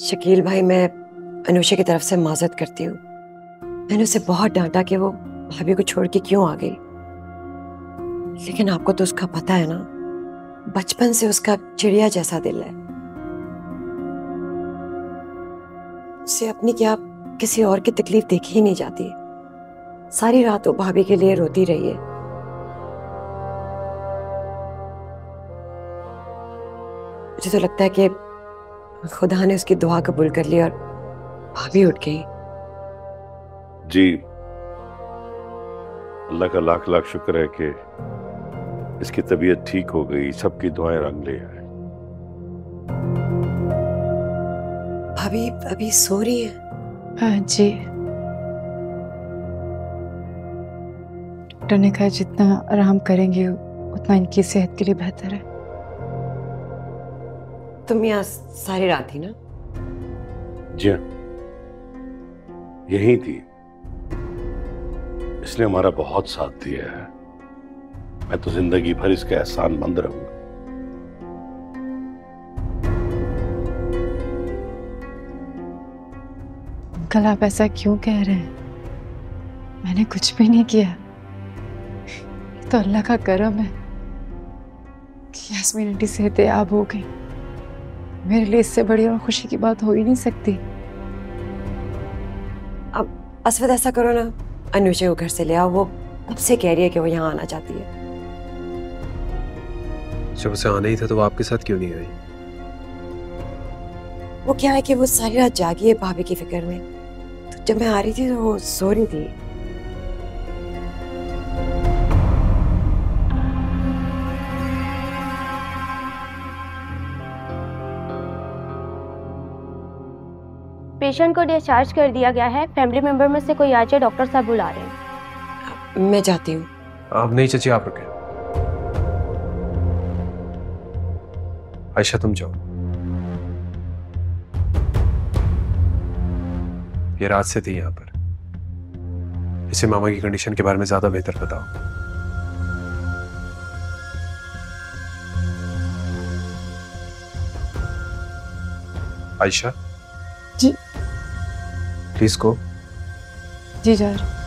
शकील भाई, मैं अनुषा की तरफ़ से माजत करती हूँ। मैंने उसे बहुत डांटा कि वो भाभी को छोड़ के क्यों आ गई। लेकिन आपको तो उसका पता है ना, बचपन से उसका चिड़िया जैसा दिल है। उसे अपनी क्या किसी और की तकलीफ़ देखी ही नहीं जाती। सारी रात वो भाभी के लिए रोती रही है। मुझे तो लगता है कि खुदा ने उसकी दुआ कबूल कर ली और भाभी उठ गई। जी। अल्लाह का लाख लाख शुक्र है कि इसकी तबीयत ठीक हो गई सबकी दुआएँ रंग ले आए। भाभी अभी सो रही है? हाँ जी। डॉक्टर ने कहा जितना आराम करेंगे उतना इनकी सेहत के लिए बेहतर है। तुम यहाँ सारी रात थी ना? जी हाँ। यही थी। इसने हमारा बहुत साथ दिया है। मैं तो ज़िंदगी भर इसका एहसान मंद रहूँगा। अंकल आप ऐसा क्यों कह रहे हैं? मैंने कुछ भी नहीं किया। तो अल्लाह का करम है कि यास्मीन आंटी सेहतयाब हो गई। मेरे लिए इससे बड़ी और खुशी की बात हो ही नहीं सकती। अब असवद ऐसा करो ना अनुषा को घर से ले आओ वो कब से कह रही है कि वो यहाँ आना चाहती है। जब उसे आना ही था तो वो आपके साथ क्यों नहीं आई? वो क्या है कि वो सारी रात जागी है भाभी की फ़िक्र में? तो जब मैं आ रही थी तो वो सो रही थी। पेशेंट को डिस्चार्ज कर दिया गया है। फैमिली मेंबर में से कोई आ जाए डॉक्टर साहब बुला रहे हैं। मैं जाती हूँ। आप नहीं चाची आप रुके। आयशा तुम जाओ। ये रात से थी यहाँ पर। इसे मामा की कंडीशन के बारे में ज़्यादा बेहतर बताओ। आयशा। प्लीज़ को जी जा हूँ।